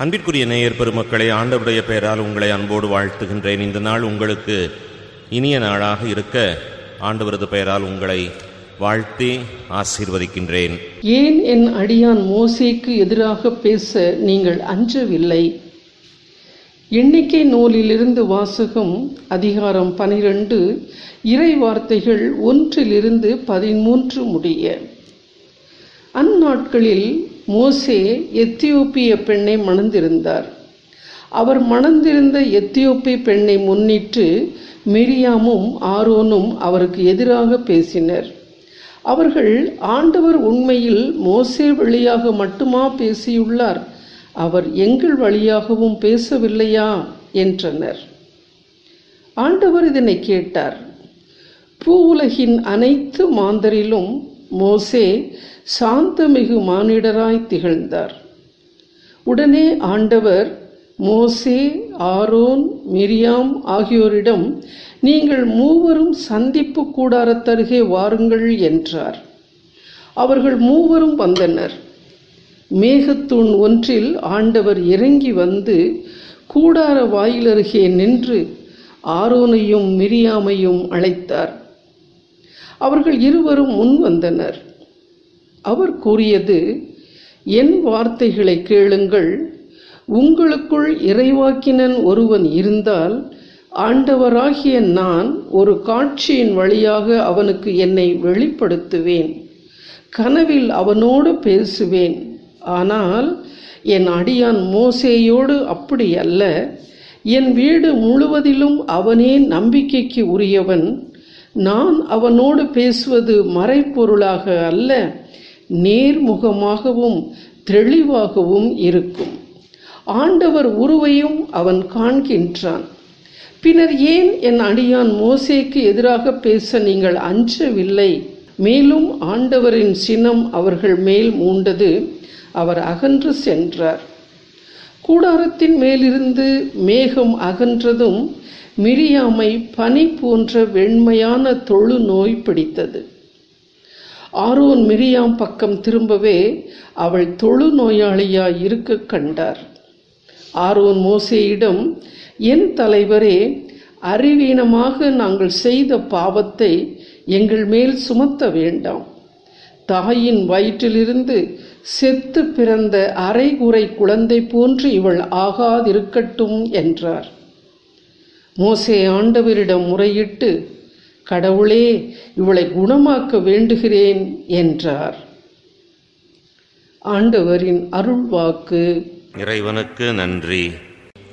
அன்பிற்குரிய நேயர் பெருமக்களை ஆண்டவருடைய பெயரால் உங்களை அன்போடு வாழ்த்துகின்றேன். இந்த நாள் உங்களுக்கு இனிய நாளாக இருக்க ஆண்டவரது பெயரால் உங்களை வாழ்த்தி ஆசீர்வதிக்கின்றேன். ஏன் என் அடியான் மோசேக்கு எதிராக பேச நீங்கள் அஞ்சவில்லை? எண்ணிக்கை நூலிலிருந்து வாசகம் அதிகாரம் பனிரெண்டு இறை வார்த்தைகள் ஒன்றிலிருந்து பதிமூன்று முடிய. அந்நாட்களில் மோசே எத்தியோப்பிய பெண்ணை மணந்திருந்தார். அவர் மணந்திருந்த எத்தியோப்பிய பெண்ணை முன்னிட்டு மிரியாமும் ஆரோனும் அவருக்கு எதிராக பேசினர். அவர்கள் ஆண்டவர் உண்மையில் மோசே வழியாக மட்டுமா பேசியுள்ளார்? அவர் எங்கள் வழியாகவும் பேசவில்லையா? என்றனர். ஆண்டவர் இதனை கேட்டார். பூ உலகின் அனைத்து மாந்தரிலும் மோசே சாந்தமிகு மானிடராய் திகழ்ந்தார். உடனே ஆண்டவர் மோசே ஆரோன் மிரியாம் ஆகியோரிடம் நீங்கள் மூவரும் சந்திப்பு கூடாரத்தருகே வாருங்கள் என்றார். அவர்கள் மூவரும் வந்தனர். மேகத்தூண் ஒன்றில் ஆண்டவர் இறங்கி வந்து கூடார வாயிலருகே நின்று ஆரோனையும் மிரியாமையும் அழைத்தார். அவர்கள் இருவரும் முன் வந்தனர். அவர் கூறியது என் வார்த்தைகளை கேளுங்கள். உங்களுக்குள் இறைவாக்கினன் ஒருவன் இருந்தால் ஆண்டவராகிய நான் ஒரு காட்சியின் வழியாக அவனுக்கு என்னை வெளிப்படுத்துவேன். கனவில் அவனோடு பேசுவேன். ஆனால் என் அடியான் மோசேயோடு அப்படி அல்ல என் வீடு முழுவதிலும் அவனே நம்பிக்கைக்கு உரியவன். நான் அவனோடு பேசுவது மறைப்பொருளாக அல்ல நேர்முகமாகவும் தெளிவாகவும் இருக்கும். ஆண்டவர் உருவையும் அவன் காண்கின்றான். பின்னர் ஏன் என் அடியான் மோசேக்கு எதிராக பேச நீங்கள் அஞ்சவில்லை? மேலும் ஆண்டவரின் சினம் அவர்கள் மேல் மூண்டது அவர் அகன்று சென்றார். கூடாரத்தின் மேலிருந்து மேகம் அகன்றதும் மிரியாமை பனி போன்ற வெண்மையான தொழு நோய் பிடித்தது. ஆரோன் மிரியாம் பக்கம் திரும்பவே அவள் தொழு நோயாளியாய் இருக்க கண்டார். ஆரோன் மோசேயிடம் என் தலைவரே அறிவீனமாக நாங்கள் செய்த பாவத்தை எங்கள் மேல் சுமத்த வேண்டாம். தாயின் வயிற்றிலிருந்து செத்து பிறந்த அரைகுறை குழந்தை போன்று இவள் ஆகாதிருக்கட்டும் என்றார். மோசே ஆண்டவரிடம் முறையிட்டு கடவுளே இவளை குணமாக்க வேண்டுகிறேன் என்றார். ஆண்டவரின் அருள்வாக்கு இறைவனுக்கு நன்றி.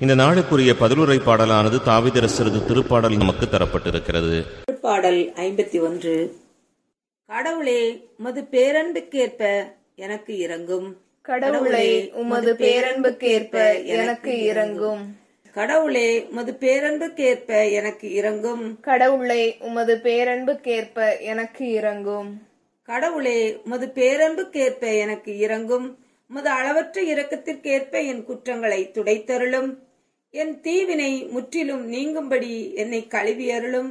இந்த நாளுக்குரிய பதிலுரை பாடலானது தாவிதரசரது திருப்பாடல் நமக்கு தரப்பட்டிருக்கிறது. பாடல் ஐம்பத்தி ஒன்று. கடவுளே உமது பேரன்புக்கேற்ப எனக்கு இறங்கும் கடவுளே உமது பேரன்புக்கேற்ப எனக்கு இறங்கும் கடவுளே உமது பேரன்புக்கேற்ப எனக்கு இறங்கும் கடவுளே உமது பேரன்புக்கேற்ப எனக்கு இறங்கும் கடவுளே உமது பேரன்புக்கேற்ப எனக்கு இறங்கும் உமது அளவற்ற இரக்கத்திற்கேற்ப என் குற்றங்களை துடைத்தருளும். என் தீவினை முற்றிலும் நீங்கும்படி என்னை கழுவியருளும்.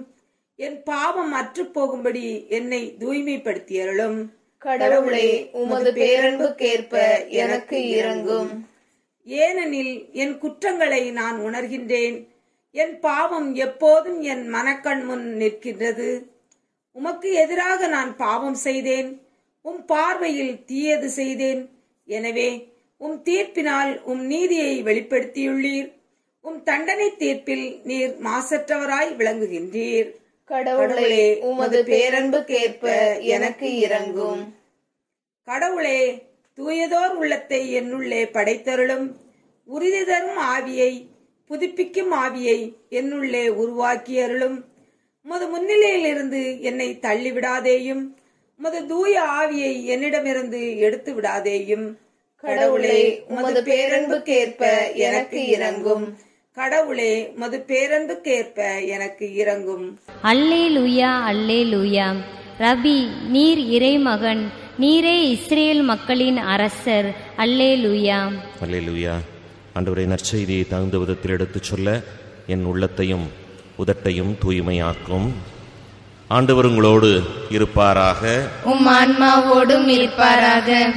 என் பாவம் அற்றுப் போகும்படி என்னை தூய்மைப்படுத்தியருளும். கடவுளே உமது பேரன்புக்கேற்ப எனக்கு இறங்கும் ஏனெனில் என் குற்றங்களை நான் உணர்கின்றேன். என் பாவம் எப்போதும் என் மனக்கண் முன் நிற்கின்றது. உமக்கு எதிராக நான் பாவம் செய்தேன். உம் பார்வையில் தீயது செய்தேன். எனவே உம் தீர்ப்பினால் உம் நீதியை வெளிப்படுத்தியுள்ளீர். உம் தண்டனை தீர்ப்பில் நீர் மாசற்றவராய் விளங்குகின்றீர். கடவுளே உமது பேரன்புக்கேற்ப எனக்கு இறங்கும் கடவுளே தூயதோர் உள்ளத்தை என்னுள்ளே படைத்தருளும். உறுதி தரும் ஆவியை புதுப்பிக்கும் ஆவியை என்னுள்ளே உருவாக்கியருளும். உமது முன்னிலையிலிருந்து என்னை தள்ளிவிடாதேயும். உமது தூய ஆவியை என்னிடமிருந்து எடுத்து விடாதேயும் கடவுளே உமது பேரன்புக்கேற்ப எனக்கு இறங்கும் கடவுளே உமது பேரன்புக்கேற்ப எனக்கு இறங்கும். அல்லேலூயா அல்லேலூயா. ரபி நீர் இறைமகன் நீரே இஸ்ரேல் மக்களின் அரசர். அல்லேலூயா. அல்லேலூயா. ஆண்டவரை நற்செய்தியை தகுந்த விதத்தில் எடுத்துச் சொல்ல என் உள்ளத்தையும் உதட்டையும் தூய்மையாக்கும். ஆண்டவர் உங்களோடு இருப்பாராக. உம் ஆன்மாவோடும் இருப்பாராக.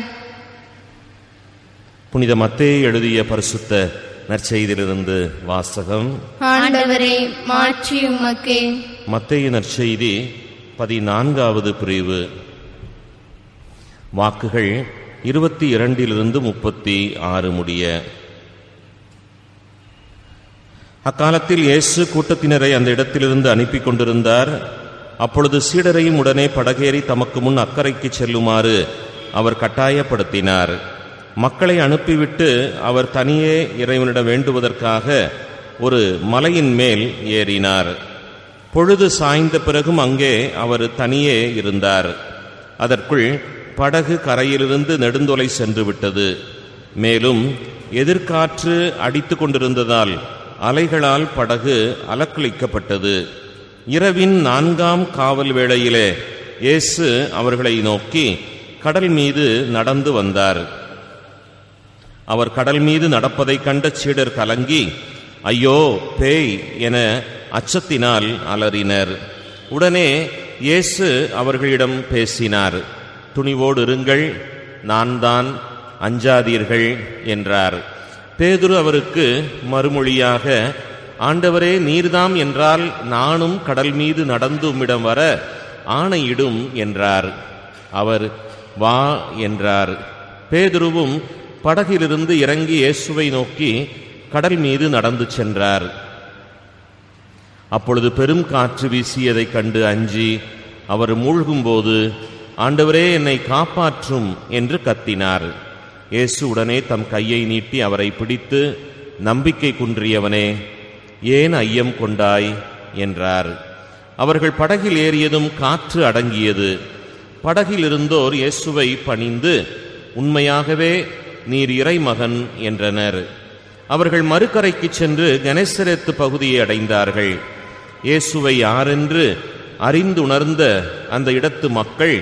புனித மத்தேயு எழுதிய பரிசுத்த நற்செய்தியிலிருந்து வாசகம். ஆண்டவரே மாற்றி உமக்கே. மத்தேயு நற்செய்தி பதினான்காவது பிரிவு. வாக்குகள் இருபத்தி இரண்டிலிருந்து முப்பத்தி ஆறு முடிய. அக்காலத்தில் இயேசு கூட்டத்தினரை அந்த இடத்திலிருந்து அனுப்பி கொண்டிருந்தார். அப்பொழுது சீடரையும் உடனே படகேறி தமக்கு முன் அக்கறைக்கு செல்லுமாறு அவர் கட்டாயப்படுத்தினார். மக்களை அனுப்பிவிட்டு அவர் தனியே இறைவனிடம் வேண்டுவதற்காக ஒரு மலையின் மேல் ஏறினார். பொழுது சாய்ந்த பிறகும் அங்கே அவர் தனியே இருந்தார். அதற்குள் படகு கரையிலிருந்து நெடுந்தொலை சென்று விட்டது. மேலும் எதிர்காற்று அடித்து கொண்டிருந்ததால் அலைகளால் படகு அலக்களிக்கப்பட்டது இரவின் நான்காம் காவல் வேளையிலே இயேசு அவர்களை நோக்கி கடல் மீது நடந்து வந்தார். அவர் கடல் மீது நடப்பதைக் கண்ட சீடர் கலங்கி ஐயோ பேய் என அச்சத்தினால் அலறினர். உடனே இயேசு அவர்களிடம் பேசினார் துணிவோடு இருங்கள் நான் தான் அஞ்சாதீர்கள் என்றார். பேதுரு அவருக்கு மறுமொழியாக ஆண்டவரே நீர்தாம் என்றால் நானும் கடல் மீது நடந்து உம்மிடம் வர ஆணையிடும் என்றார். அவர் வா என்றார். பேதுருவும் படகிலிருந்து இறங்கி இயேசுவை நோக்கி கடல் மீது நடந்து சென்றார். அப்பொழுது பெரும் காற்று வீசியதைக் கண்டு அஞ்சி அவர் மூழ்கும்போது ஆண்டவரே என்னை காப்பாற்றும் என்று கத்தினார். இயேசு உடனே தம் கையை நீட்டி அவரை பிடித்து நம்பிக்கை குன்றியவனே ஏன் ஐயம் கொண்டாய்? என்றார். அவர்கள் படகில் ஏறியதும் காற்று அடங்கியது. படகில் இருந்தோர் இயேசுவை பணிந்து உண்மையாகவே நீர் இறைமகன் என்றனர். அவர்கள் மறுக்கரைக்கு சென்று கணேசரத்து பகுதியை அடைந்தார்கள். இயேசுவை யாரென்று அறிந்துணர்ந்த அந்த இடத்து மக்கள்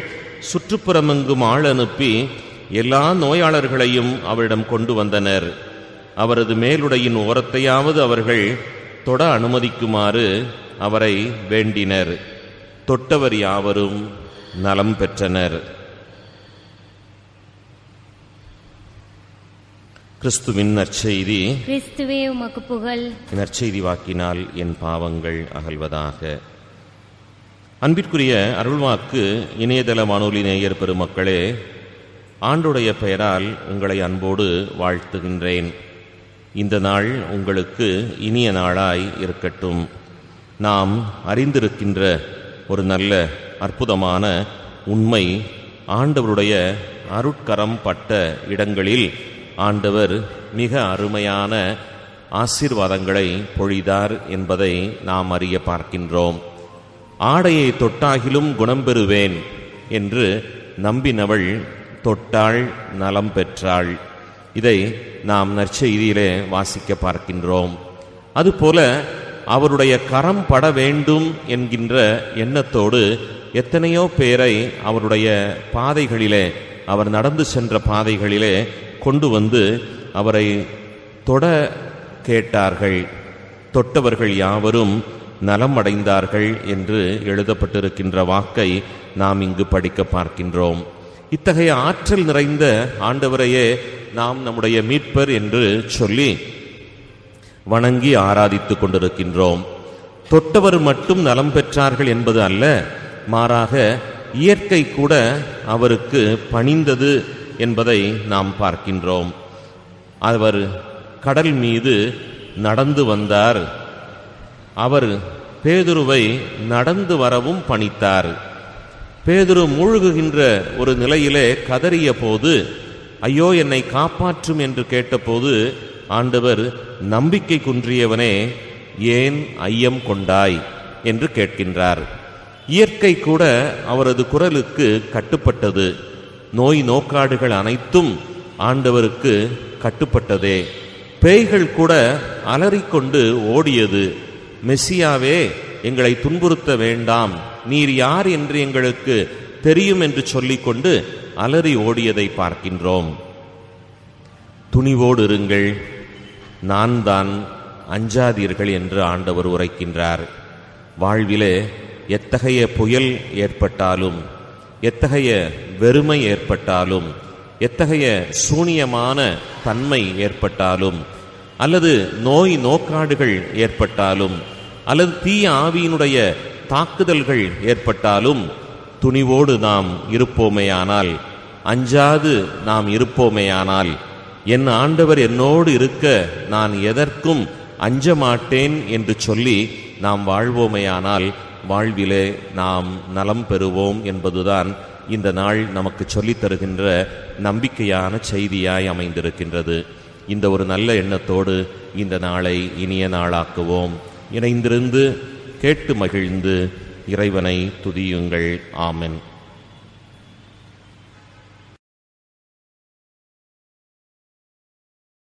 சுற்றுப்புறமெங்கும் ஆள் அனுப்பி எல்லா நோயாளர்களையும் அவரிடம் கொண்டு வந்தனர். அவரது மேலுடையின் ஓரத்தையாவது அவர்கள் தொட அனுமதிக்குமாறு அவரை வேண்டினர். தொட்டவர் யாவரும் நலம் பெற்றனர். கிறிஸ்துவின் நற்செய்தி. கிறிஸ்துவே உமக்கு புகழ். நற்செய்தி வாக்கினால் என் பாவங்கள் அகல்வதாக. அன்பிற்குரிய அருள்வாக்கு இணையதள வானொலி நேயர் பெருமக்களே ஆண்டுடைய பெயரால் உங்களை அன்போடு வாழ்த்துகின்றேன். இந்த நாள் உங்களுக்கு இனிய நாளாய் இருக்கட்டும். நாம் அறிந்திருக்கின்ற ஒரு நல்ல அற்புதமான உண்மை ஆண்டவருடைய அருட்கரம் பட்ட இடங்களில் ஆண்டவர் மிக அருமையான ஆசீர்வாதங்களை பொழிதார் என்பதை நாம் அறிய பார்க்கின்றோம். ஆடையை தொட்டாகிலும் குணம் பெறுவேன் என்று நம்பினவள் தொட்டாள் நலம் பெற்றாள். இதை நாம் நற்செய்தியிலே வாசிக்க பார்க்கின்றோம். அதுபோல அவருடைய கரம் பட வேண்டும் என்கின்ற எண்ணத்தோடு எத்தனையோ பேரை அவருடைய பாதைகளிலே அவர் நடந்து சென்ற பாதைகளிலே கொண்டு வந்து அவரை தொட கேட்டார்கள். தொட்டவர்கள் யாவரும் நலம் அடைந்தார்கள் என்று எழுதப்பட்டிருக்கின்ற வாக்கை நாம் இங்கு படிக்க பார்க்கின்றோம். இத்தகைய ஆற்றல் நிறைந்த ஆண்டவரையே நாம் நம்முடைய மீட்பர் என்று சொல்லி வணங்கி ஆராதித்துக் கொண்டிருக்கின்றோம். தொட்டவர் மட்டும் நலம் பெற்றார்கள் என்பது அல்ல மாறாக இயற்கை கூட அவருக்கு பணிந்தது என்பதை நாம் பார்க்கின்றோம். அவர் கடல் மீது நடந்து வந்தார். அவர் பேதுருவை நடந்து வரவும் பணித்தார். பேதுரு மூழ்குகின்ற ஒரு நிலையிலே கதறிய போது ஐயோ என்னை காப்பாற்றும் என்று கேட்டபோது ஆண்டவர் நம்பிக்கை குன்றியவனே ஏன் ஐயம் கொண்டாய்? என்று கேட்கின்றார். இயற்கை கூட அவரது குரலுக்கு கட்டுப்பட்டது. நோய் நோக்காடுகள் அனைத்தும் ஆண்டவருக்கு கட்டுப்பட்டதே. பேய்கள் கூட அலறிக்கொண்டு ஓடியது. மெஸ்ஸியாவே எங்களை துன்புறுத்த வேண்டாம். நீர் யார் என்று எங்களுக்கு தெரியும் என்று சொல்லிக்கொண்டு அலறி ஓடியதை பார்க்கின்றோம். துணிவோடு இருங்கள். நான் தான் அஞ்சாதீர்கள் என்று ஆண்டவர் உரைக்கின்றார். வாழ்விலே எத்தகைய புயல் ஏற்பட்டாலும் எத்தகைய வெறுமை ஏற்பட்டாலும் எத்தகைய சூனியமான தன்மை ஏற்பட்டாலும் அல்லது நோய் நோக்காடுகள் ஏற்பட்டாலும் அல்லது தீய ஆவியினுடைய தாக்குதல்கள் ஏற்பட்டாலும் துணிவோடு நாம் இருப்போமேயானால் அஞ்சாது நாம் இருப்போமேயானால் என் ஆண்டவர் என்னோடு இருக்க நான் எதற்கும் அஞ்ச மாட்டேன் என்று சொல்லி நாம் வாழ்வோமேயானால் வாழ்விலே நாம் நலம் பெறுவோம் என்பதுதான் இந்த நாள் நமக்கு சொல்லித் தருகின்ற நம்பிக்கையான செய்தியாய் அமைந்திருக்கின்றது. இந்த ஒரு நல்ல எண்ணத்தோடு இந்த நாளை இனிய நாளாக்குவோம். இணைந்திருந்து கேட்டு மகிழ்ந்து இறைவனை துதியுங்கள். ஆமென்.